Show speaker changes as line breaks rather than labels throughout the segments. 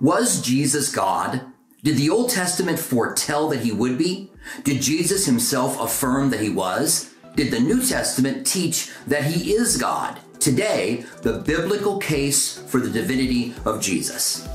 Was Jesus God? Did the Old Testament foretell that he would be? Did Jesus himself affirm that he was? Did the New Testament teach that he is God? Today, the biblical case for the divinity of Jesus.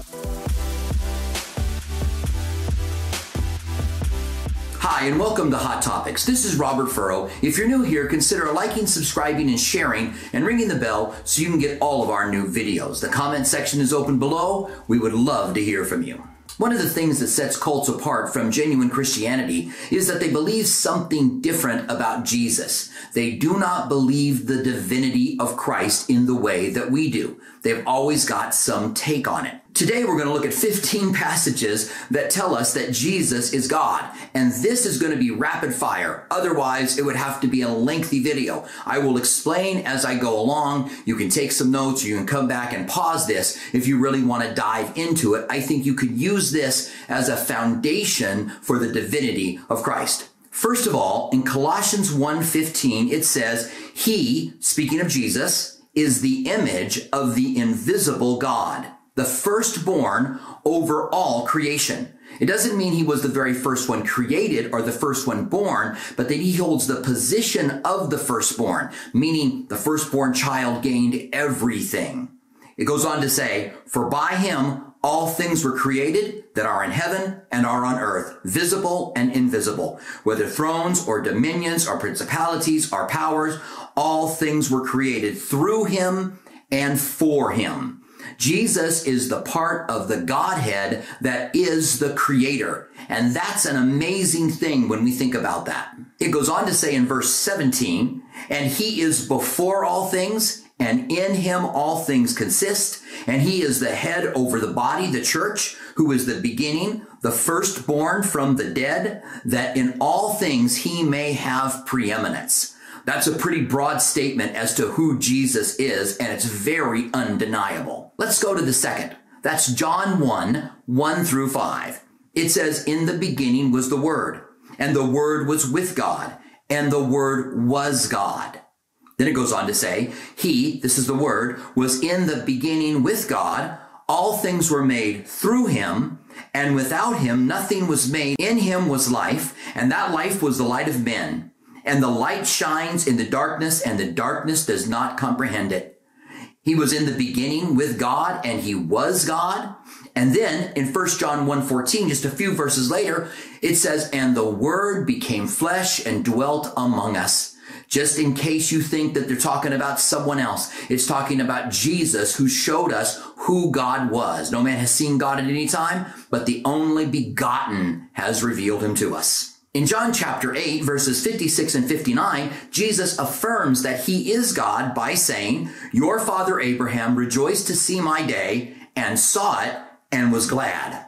Hi, and welcome to Hot Topics. This is Robert Furrow. If you're new here, consider liking, subscribing, and sharing, and ringing the bell so you can get all of our new videos. The comment section is open below. We would love to hear from you. One of the things that sets cults apart from genuine Christianity is that they believe something different about Jesus. They do not believe the divinity of Christ in the way that we do. They've always got some take on it. Today we're going to look at 15 passages that tell us that Jesus is God. And this is going to be rapid fire. Otherwise, it would have to be a lengthy video. I will explain as I go along. You can take some notes. You can come back and pause this if you really want to dive into it. I think you could use this as a foundation for the divinity of Christ. First of all, in Colossians 1:15, it says, "He, speaking of Jesus, is the image of the invisible God." The firstborn over all creation. It doesn't mean he was the very first one created or the first one born, but that he holds the position of the firstborn, meaning the firstborn child gained everything. It goes on to say, for by him all things were created that are in heaven and are on earth, visible and invisible, whether thrones or dominions or principalities or powers, all things were created through him and for him. Jesus is the part of the Godhead that is the creator. And that's an amazing thing when we think about that. It goes on to say in verse 17, and he is before all things, and in him all things consist, and he is the head over the body, the church, who is the beginning, the firstborn from the dead, that in all things he may have preeminence. That's a pretty broad statement as to who Jesus is, and it's very undeniable. Let's go to the second. That's John 1, 1 through 5. It says, In the beginning was the Word, and the Word was with God, and the Word was God. Then it goes on to say, He, this is the Word, was in the beginning with God. All things were made through him, and without him nothing was made. In him was life, and that life was the light of men. And the light shines in the darkness and the darkness does not comprehend it. He was in the beginning with God and he was God. And then in 1 John 1:14, just a few verses later, it says, "And the word became flesh and dwelt among us." Just in case you think that they're talking about someone else, it's talking about Jesus who showed us who God was. No man has seen God at any time, but the only begotten has revealed him to us. In John chapter 8, verses 56 and 59, Jesus affirms that he is God by saying, Your father Abraham rejoiced to see my day and saw it and was glad.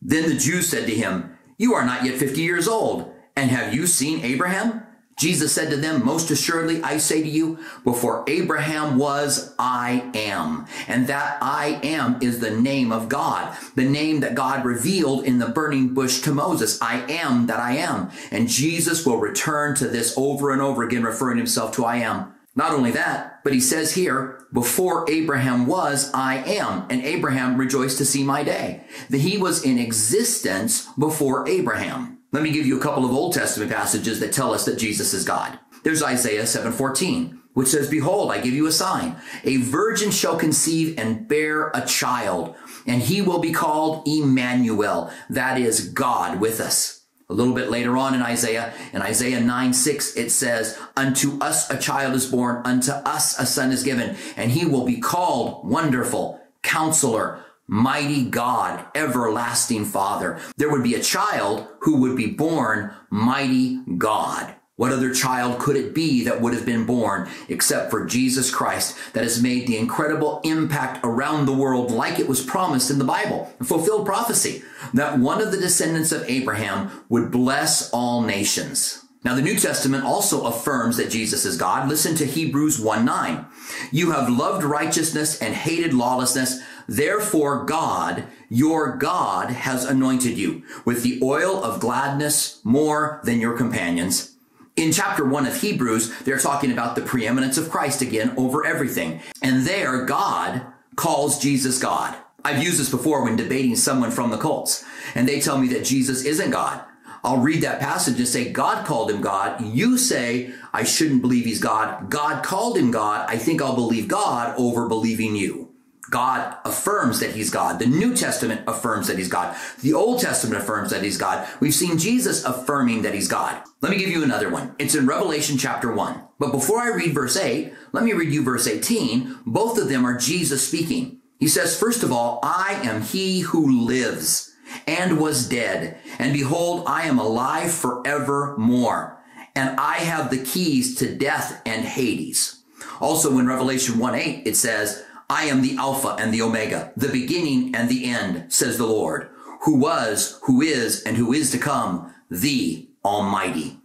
Then the Jews said to him, You are not yet 50 years old, and have you seen Abraham? Jesus said to them, Most assuredly, I say to you, before Abraham was, I am. And that I am is the name of God, the name that God revealed in the burning bush to Moses. I am that I am. And Jesus will return to this over and over again, referring himself to I am. Not only that, but he says here, before Abraham was, I am. And Abraham rejoiced to see my day. That he was in existence before Abraham. Let me give you a couple of Old Testament passages that tell us that Jesus is God. There's Isaiah 7:14, which says, "Behold, I give you a sign: a virgin shall conceive and bear a child, and he will be called Emmanuel, that is God with us." A little bit later on in Isaiah, in Isaiah 9, 6, it says, Unto us a child is born, unto us a son is given, and he will be called Wonderful, Counselor, mighty God, everlasting Father. There would be a child who would be born mighty God. What other child could it be that would have been born except for Jesus Christ that has made the incredible impact around the world like it was promised in the Bible, fulfilled prophecy that one of the descendants of Abraham would bless all nations. Now, the New Testament also affirms that Jesus is God. Listen to Hebrews 1 9. You have loved righteousness and hated lawlessness. Therefore, God, your God, has anointed you with the oil of gladness more than your companions. In chapter one of Hebrews, they're talking about the preeminence of Christ again over everything. And there, God calls Jesus God. I've used this before when debating someone from the cults, and they tell me that Jesus isn't God. I'll read that passage and say, God called him God. You say, I shouldn't believe he's God. God called him God. I think I'll believe God over believing you. God affirms that he's God. The New Testament affirms that he's God. The Old Testament affirms that he's God. We've seen Jesus affirming that he's God. Let me give you another one. It's in Revelation chapter 1. But before I read verse 8, let me read you verse 18. Both of them are Jesus speaking. He says, first of all, I am he who lives and was dead. And behold, I am alive forevermore. And I have the keys to death and Hades. Also in Revelation 1 8, it says, I am the Alpha and the Omega, the beginning and the end, says the Lord, who was, who is, and who is to come, the Almighty.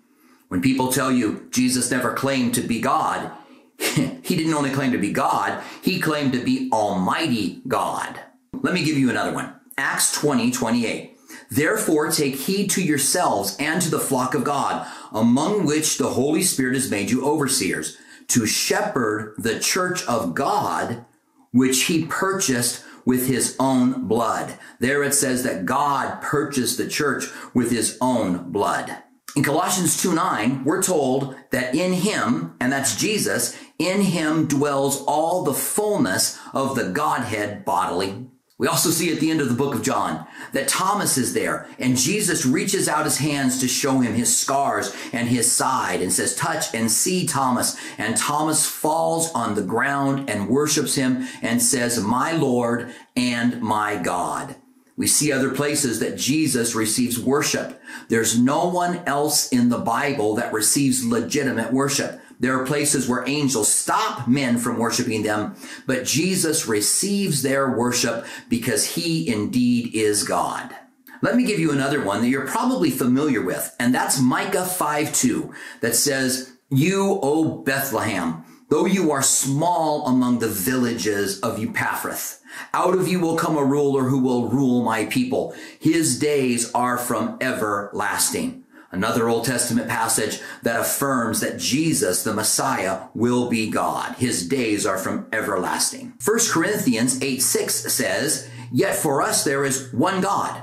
When people tell you Jesus never claimed to be God, he didn't only claim to be God, he claimed to be Almighty God. Let me give you another one. Acts 20, 28. Therefore take heed to yourselves and to the flock of God, among which the Holy Spirit has made you overseers, to shepherd the church of God, which he purchased with his own blood. There it says that God purchased the church with his own blood. In Colossians 2 9, we're told that in him, and that's Jesus, in him dwells all the fullness of the Godhead bodily. We also see at the end of the book of John that Thomas is there and Jesus reaches out his hands to show him his scars and his side and says, touch and see Thomas. And Thomas falls on the ground and worships him and says, my Lord and my God. We see other places that Jesus receives worship. There's no one else in the Bible that receives legitimate worship. There are places where angels stop men from worshiping them, but Jesus receives their worship because he indeed is God. Let me give you another one that you're probably familiar with, and that's Micah 5 2 that says, You, O Bethlehem, though you are small among the villages of Ephrathah, out of you will come a ruler who will rule my people. His days are from everlasting. Another Old Testament passage that affirms that Jesus, the Messiah, will be God. His days are from everlasting. 1 Corinthians 8 6 says, Yet for us there is one God.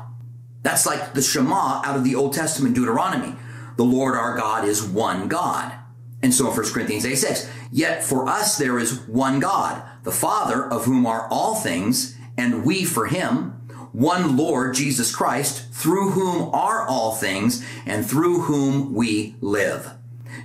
That's like the Shema out of the Old Testament Deuteronomy. The Lord our God is one God. And so in 1 Corinthians 8 6, Yet for us there is one God, the Father of whom are all things, and we for him, one Lord Jesus Christ, through whom are all things and through whom we live.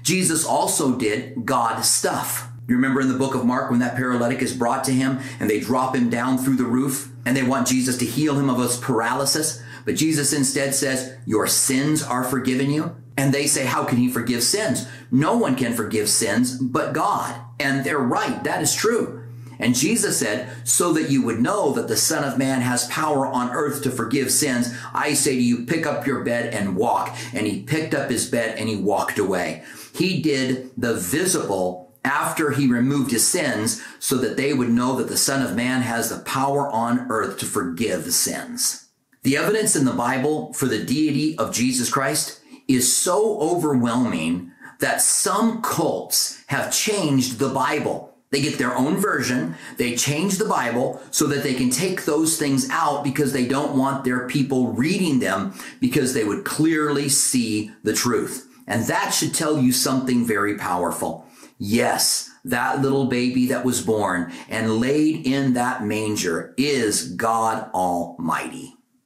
Jesus also did God stuff. You remember in the book of Mark when that paralytic is brought to him and they drop him down through the roof and they want Jesus to heal him of his paralysis? But Jesus instead says, Your sins are forgiven you. And they say, How can he forgive sins? No one can forgive sins but God. And they're right. That is true. And Jesus said, so that you would know that the Son of Man has power on earth to forgive sins, I say to you, pick up your bed and walk. And he picked up his bed and he walked away. He did the visible after he removed his sins so that they would know that the Son of Man has the power on earth to forgive sins. The evidence in the Bible for the deity of Jesus Christ is so overwhelming that some cults have changed the Bible they get their own version. They change the Bible so that they can take those things out because they don't want their people reading them because they would clearly see the truth. And that should tell you something very powerful. Yes, that little baby that was born and laid in that manger is God Almighty.